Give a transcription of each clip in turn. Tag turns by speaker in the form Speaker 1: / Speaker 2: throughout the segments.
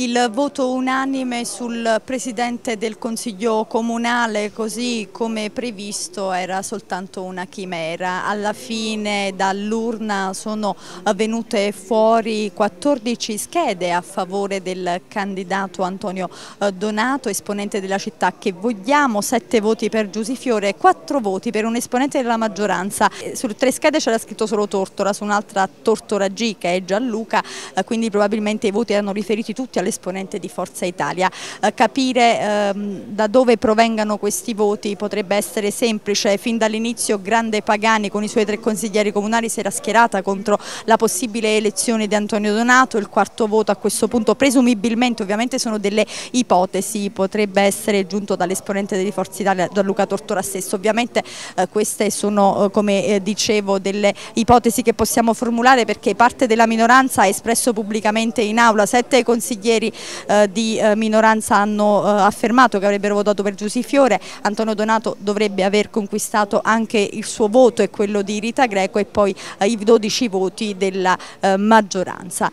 Speaker 1: Il voto unanime sul Presidente del Consiglio Comunale, così come previsto, era soltanto una chimera. Alla fine dall'urna sono venute fuori 14 schede a favore del candidato Antonio eh, Donato, esponente della città che vogliamo, 7 voti per Giusifiore e 4 voti per un esponente della maggioranza. Eh, su tre schede c'era scritto solo Tortora, su un'altra Tortora G che è Gianluca, eh, quindi probabilmente i voti erano riferiti tutti alle l'esponente di Forza Italia. Eh, capire ehm, da dove provengano questi voti potrebbe essere semplice, fin dall'inizio Grande Pagani con i suoi tre consiglieri comunali si era schierata contro la possibile elezione di Antonio Donato, il quarto voto a questo punto. Presumibilmente ovviamente sono delle ipotesi, potrebbe essere giunto dall'esponente di Forza Italia Gianluca Tortora stesso, ovviamente eh, queste sono eh, come eh, dicevo delle ipotesi che possiamo formulare perché parte della minoranza ha espresso pubblicamente in aula sette consiglieri ieri eh, di eh, minoranza hanno eh, affermato che avrebbero votato per Giusifiore, Antonio Donato dovrebbe aver conquistato anche il suo voto e quello di Rita Greco e poi eh, i 12 voti della eh, maggioranza.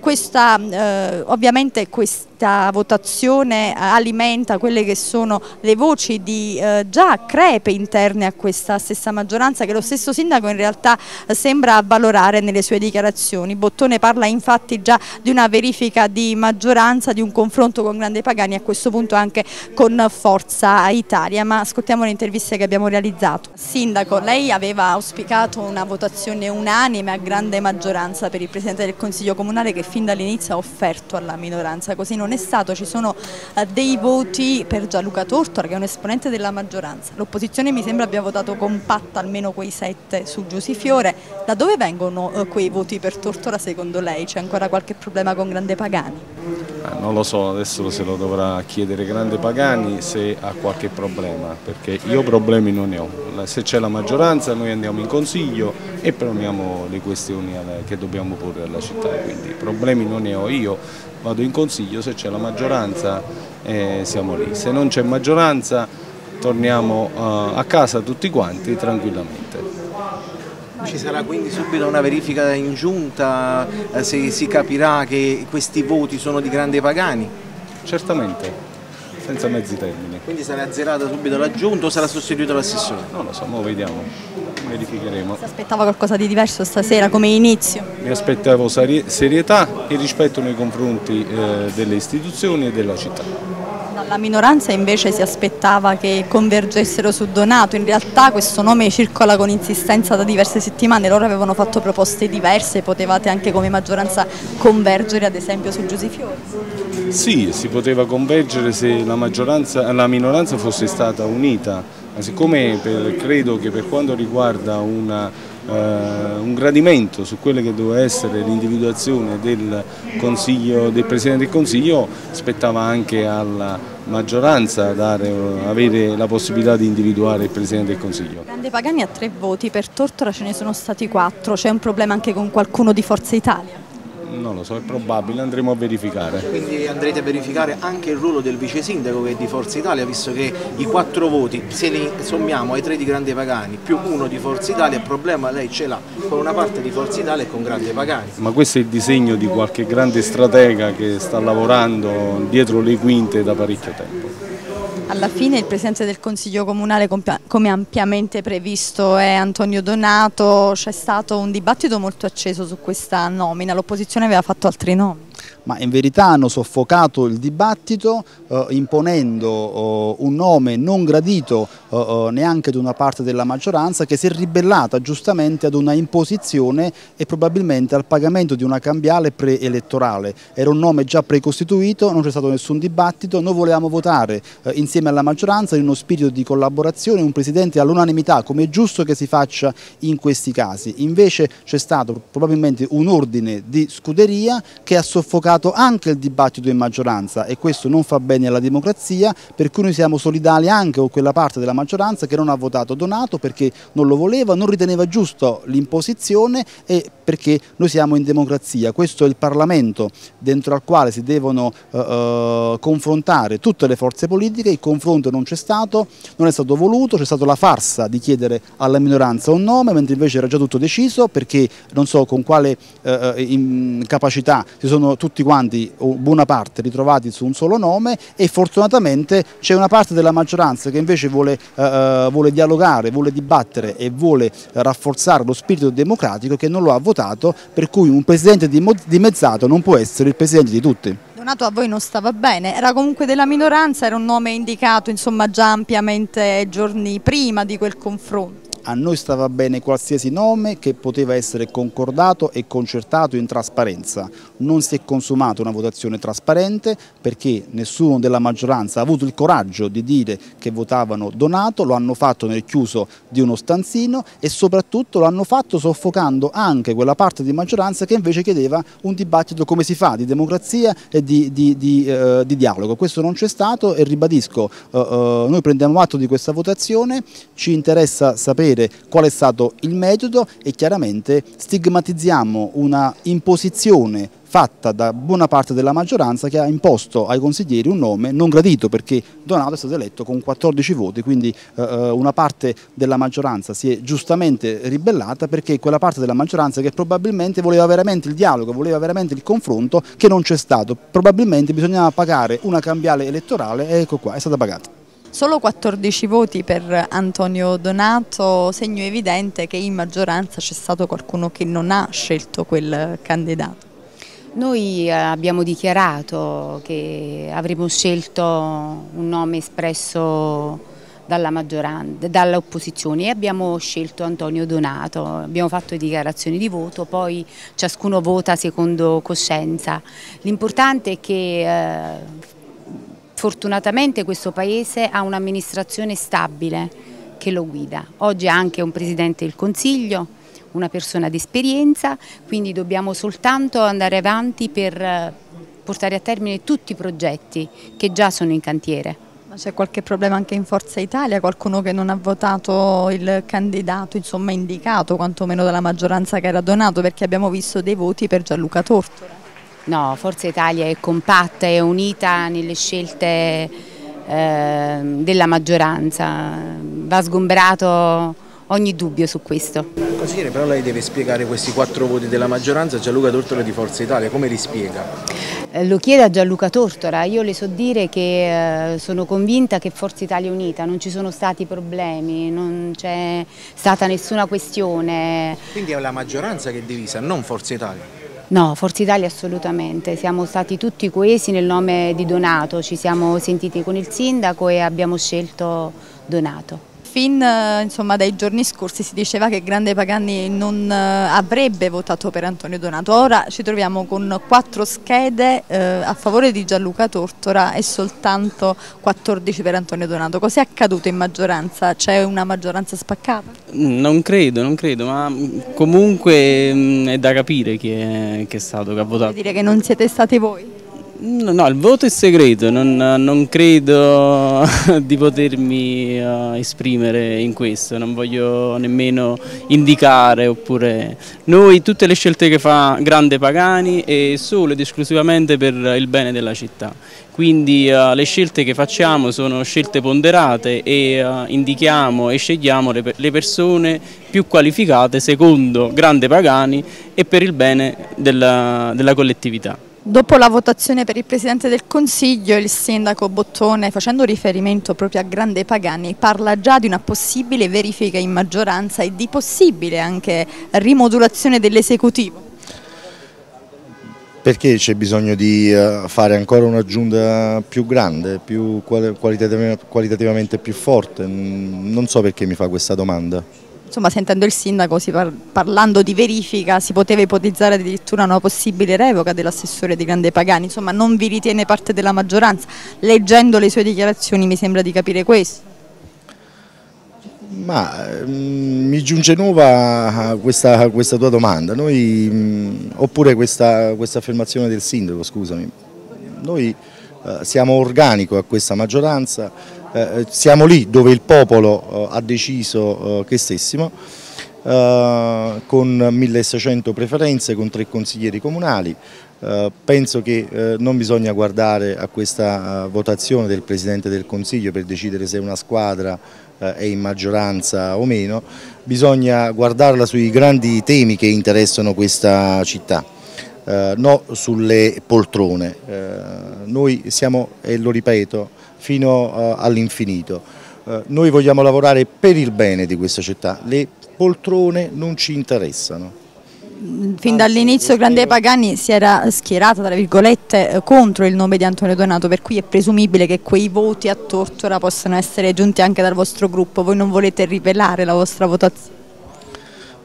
Speaker 1: Questa, ovviamente questa votazione alimenta quelle che sono le voci di già crepe interne a questa stessa maggioranza che lo stesso sindaco in realtà sembra avvalorare nelle sue dichiarazioni. Bottone parla infatti già di una verifica di maggioranza maggioranza di un confronto con Grande Pagani a questo punto anche con Forza Italia, ma ascoltiamo le interviste che abbiamo realizzato. Sindaco, lei aveva auspicato una votazione unanime a grande maggioranza per il Presidente del Consiglio Comunale che fin dall'inizio ha offerto alla minoranza, così non è stato, ci sono eh, dei voti per Gianluca Tortora che è un esponente della maggioranza, l'opposizione mi sembra abbia votato compatta almeno quei sette su Giusifiore, da dove vengono eh, quei voti per Tortora secondo lei? C'è ancora qualche problema con Grande Pagani?
Speaker 2: Eh, non lo so, adesso se lo dovrà chiedere Grande Pagani se ha qualche problema, perché io problemi non ne ho. Se c'è la maggioranza noi andiamo in consiglio e poniamo le questioni che dobbiamo porre alla città, quindi problemi non ne ho. Io vado in consiglio, se c'è la maggioranza eh, siamo lì, se non c'è maggioranza torniamo uh, a casa tutti quanti tranquillamente.
Speaker 3: Ci sarà quindi subito una verifica in giunta eh, se si capirà che questi voti sono di grande Pagani?
Speaker 2: Certamente, senza mezzi termini.
Speaker 3: Quindi sarà azzerata subito la giunta o sarà sostituito l'assessore?
Speaker 2: Non lo so, ora vediamo, verificheremo.
Speaker 1: Si aspettava qualcosa di diverso stasera come inizio?
Speaker 2: Mi aspettavo serietà e rispetto nei confronti eh, delle istituzioni e della città.
Speaker 1: La minoranza invece si aspettava che convergessero su Donato, in realtà questo nome circola con insistenza da diverse settimane, loro avevano fatto proposte diverse, potevate anche come maggioranza convergere ad esempio su Giusifiori?
Speaker 2: Sì, si poteva convergere se la, la minoranza fosse stata unita, ma siccome per, credo che per quanto riguarda una eh, un gradimento su quella che doveva essere l'individuazione del, del Presidente del Consiglio, spettava anche alla maggioranza dare, avere la possibilità di individuare il Presidente del Consiglio.
Speaker 1: Grande Pagani ha tre voti, per Tortora ce ne sono stati quattro, c'è un problema anche con qualcuno di Forza Italia?
Speaker 2: Non lo so, è probabile, andremo a verificare.
Speaker 3: Quindi andrete a verificare anche il ruolo del vice sindaco che è di Forza Italia, visto che i quattro voti, se li sommiamo ai tre di Grande Pagani più uno di Forza Italia, il problema lei ce l'ha con una parte di Forza Italia e con Grande Pagani.
Speaker 2: Ma questo è il disegno di qualche grande stratega che sta lavorando dietro le quinte da parecchio tempo.
Speaker 1: Alla fine il Presidente del Consiglio Comunale, come ampiamente previsto, è Antonio Donato. C'è stato un dibattito molto acceso su questa nomina, l'opposizione aveva fatto altri nomi
Speaker 4: ma in verità hanno soffocato il dibattito eh, imponendo eh, un nome non gradito eh, eh, neanche ad una parte della maggioranza che si è ribellata giustamente ad una imposizione e probabilmente al pagamento di una cambiale preelettorale. Era un nome già precostituito, non c'è stato nessun dibattito, noi volevamo votare eh, insieme alla maggioranza in uno spirito di collaborazione un Presidente all'unanimità come è giusto che si faccia in questi casi. Invece c'è stato probabilmente un ordine di scuderia che ha soffocato soffocato anche il dibattito in maggioranza e questo non fa bene alla democrazia, per cui noi siamo solidali anche con quella parte della maggioranza che non ha votato Donato perché non lo voleva, non riteneva giusto l'imposizione e perché noi siamo in democrazia. Questo è il Parlamento dentro al quale si devono uh, uh, confrontare tutte le forze politiche, il confronto non c'è stato, non è stato voluto, c'è stata la farsa di chiedere alla minoranza un nome, mentre invece era già tutto deciso perché non so con quale uh, capacità si sono tutti quanti, o buona parte, ritrovati su un solo nome e fortunatamente c'è una parte della maggioranza che invece vuole, eh, vuole dialogare, vuole dibattere e vuole rafforzare lo spirito democratico che non lo ha votato, per cui un presidente dimezzato non può essere il presidente di tutti.
Speaker 1: Donato a voi non stava bene, era comunque della minoranza, era un nome indicato insomma già ampiamente giorni prima di quel confronto
Speaker 4: a noi stava bene qualsiasi nome che poteva essere concordato e concertato in trasparenza. Non si è consumata una votazione trasparente perché nessuno della maggioranza ha avuto il coraggio di dire che votavano Donato, lo hanno fatto nel chiuso di uno stanzino e soprattutto lo hanno fatto soffocando anche quella parte di maggioranza che invece chiedeva un dibattito come si fa, di democrazia e di, di, di, eh, di dialogo. Questo non c'è stato e ribadisco, eh, eh, noi prendiamo atto di questa votazione, ci interessa sapere sapere qual è stato il metodo e chiaramente stigmatizziamo una imposizione fatta da buona parte della maggioranza che ha imposto ai consiglieri un nome non gradito perché Donato è stato eletto con 14 voti, quindi eh, eh, una parte della maggioranza si è giustamente ribellata perché quella parte della maggioranza che probabilmente voleva veramente il dialogo, voleva veramente il confronto che non c'è stato, probabilmente bisognava pagare una cambiale elettorale e ecco qua, è stata pagata.
Speaker 1: Solo 14 voti per Antonio Donato, segno evidente che in maggioranza c'è stato qualcuno che non ha scelto quel candidato.
Speaker 5: Noi eh, abbiamo dichiarato che avremmo scelto un nome espresso dall'opposizione e abbiamo scelto Antonio Donato, abbiamo fatto dichiarazioni di voto, poi ciascuno vota secondo coscienza. L'importante è che eh, Fortunatamente questo Paese ha un'amministrazione stabile che lo guida. Oggi ha anche un Presidente del Consiglio, una persona di esperienza, quindi dobbiamo soltanto andare avanti per eh, portare a termine tutti i progetti che già sono in cantiere.
Speaker 1: Ma c'è qualche problema anche in Forza Italia? Qualcuno che non ha votato il candidato insomma, indicato, quantomeno dalla maggioranza che era donato, perché abbiamo visto dei voti per Gianluca Tortora?
Speaker 5: No, Forza Italia è compatta e unita nelle scelte eh, della maggioranza, va sgombrato ogni dubbio su questo.
Speaker 3: Consigliere, però lei deve spiegare questi quattro voti della maggioranza a Gianluca Tortora di Forza Italia, come li spiega?
Speaker 5: Eh, lo chiede a Gianluca Tortora, io le so dire che eh, sono convinta che Forza Italia è unita, non ci sono stati problemi, non c'è stata nessuna questione.
Speaker 3: Quindi è la maggioranza che è divisa, non Forza Italia?
Speaker 5: No, Forza Italia assolutamente, siamo stati tutti coesi nel nome di Donato, ci siamo sentiti con il sindaco e abbiamo scelto Donato
Speaker 1: fin eh, insomma, dai giorni scorsi si diceva che Grande Pagani non eh, avrebbe votato per Antonio Donato, ora ci troviamo con quattro schede eh, a favore di Gianluca Tortora e soltanto 14 per Antonio Donato. Cos'è accaduto in maggioranza? C'è una maggioranza spaccata?
Speaker 6: Non credo, non credo, ma comunque mh, mm, è da capire chi è, chi è stato che ha votato.
Speaker 1: Vuol dire che non siete stati voi?
Speaker 6: No, il voto è segreto, non, non credo di potermi uh, esprimere in questo, non voglio nemmeno indicare oppure... Noi tutte le scelte che fa Grande Pagani è solo ed esclusivamente per il bene della città, quindi uh, le scelte che facciamo sono scelte ponderate e uh, indichiamo e scegliamo le, le persone più qualificate secondo Grande Pagani e per il bene della, della collettività.
Speaker 1: Dopo la votazione per il Presidente del Consiglio, il Sindaco Bottone, facendo riferimento proprio a Grande Pagani, parla già di una possibile verifica in maggioranza e di possibile anche rimodulazione dell'esecutivo.
Speaker 7: Perché c'è bisogno di eh, fare ancora un'aggiunta più grande, più qualitativamente più forte? Non so perché mi fa questa domanda
Speaker 1: insomma sentendo il sindaco par parlando di verifica si poteva ipotizzare addirittura una possibile revoca dell'assessore di Grande Pagani, insomma non vi ritiene parte della maggioranza, leggendo le sue dichiarazioni mi sembra di capire questo.
Speaker 7: Ma mm, mi giunge nuova questa, questa tua domanda, Noi, mm, oppure questa, questa, affermazione del sindaco, scusami. Noi siamo organico a questa maggioranza, eh, siamo lì dove il popolo eh, ha deciso eh, che stessimo, eh, con 1600 preferenze, con tre consiglieri comunali. penso che non bisogna guardare a questa votazione del Presidente del Consiglio per decidere se una squadra è in maggioranza o meno, bisogna guardarla sui grandi temi che interessano questa città. Eh, no sulle poltrone. Eh, noi siamo, e lo ripeto, fino eh, all'infinito. Eh, noi vogliamo lavorare per il bene di questa città, le poltrone non ci interessano
Speaker 1: fin dall'inizio Grande Pagani si era schierata tra virgolette eh, contro il nome di Antonio Donato per cui è presumibile che quei voti a Tortora possano essere giunti anche dal vostro gruppo voi non volete rivelare la vostra votazione?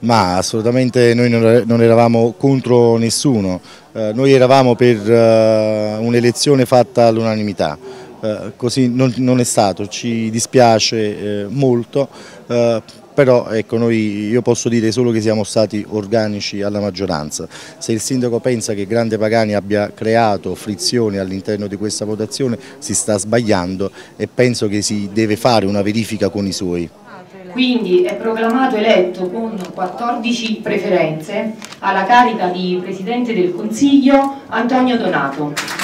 Speaker 7: Ma assolutamente noi non eravamo contro nessuno, eh, noi eravamo per eh, un'elezione fatta all'unanimità, eh, così non, non, è stato, ci dispiace eh, molto, eh, però ecco, noi, io posso dire solo che siamo stati organici alla maggioranza. Se il sindaco pensa che Grande Pagani abbia creato frizioni all'interno di questa votazione si sta sbagliando e penso che si deve fare una verifica con i suoi.
Speaker 8: Quindi è proclamato eletto con 14 preferenze alla carica di Presidente del Consiglio Antonio Donato.